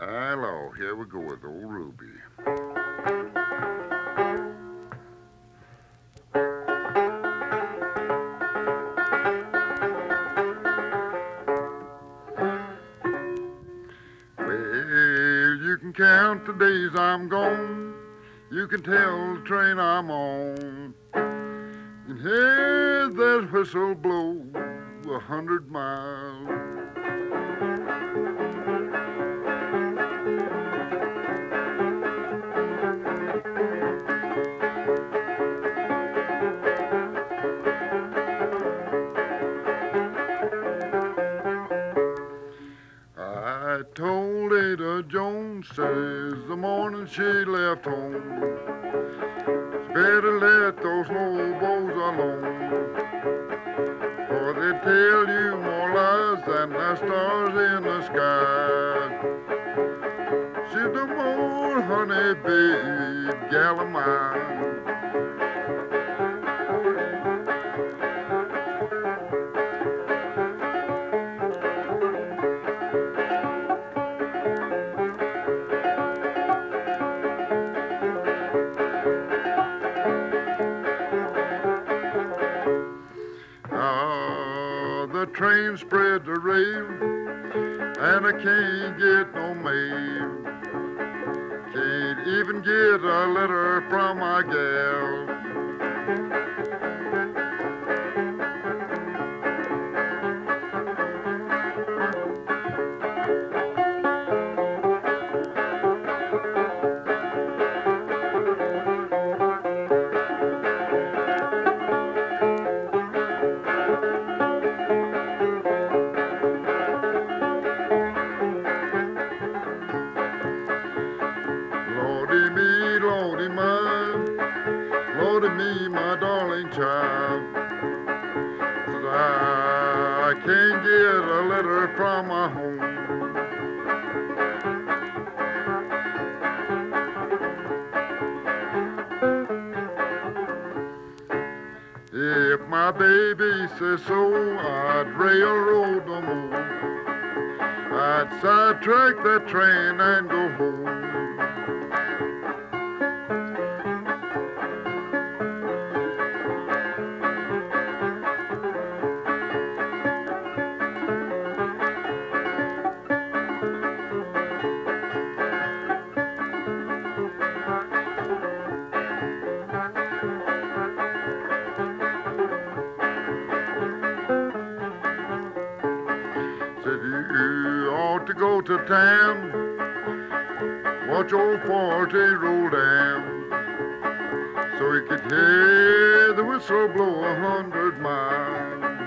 Hello, here we go with old Ruby. Well, you can count the days I'm gone. You can tell the train I'm on. And hear that whistle blow a hundred miles. Says the morning she left home. It's Better let those hobos alone. For they tell you more lies than the stars in the sky. She's the more honey babe gal of mine. Train spread the rail, and I can't get no mail. Can't even get a letter from my gal. Lordy my, Lordy me, my darling child. I can't get a letter from my home. If my baby says so, I'd railroad no more. I'd sidetrack that train and go home. To go to town, watch old Forty roll down, so he could hear the whistle blow a hundred miles.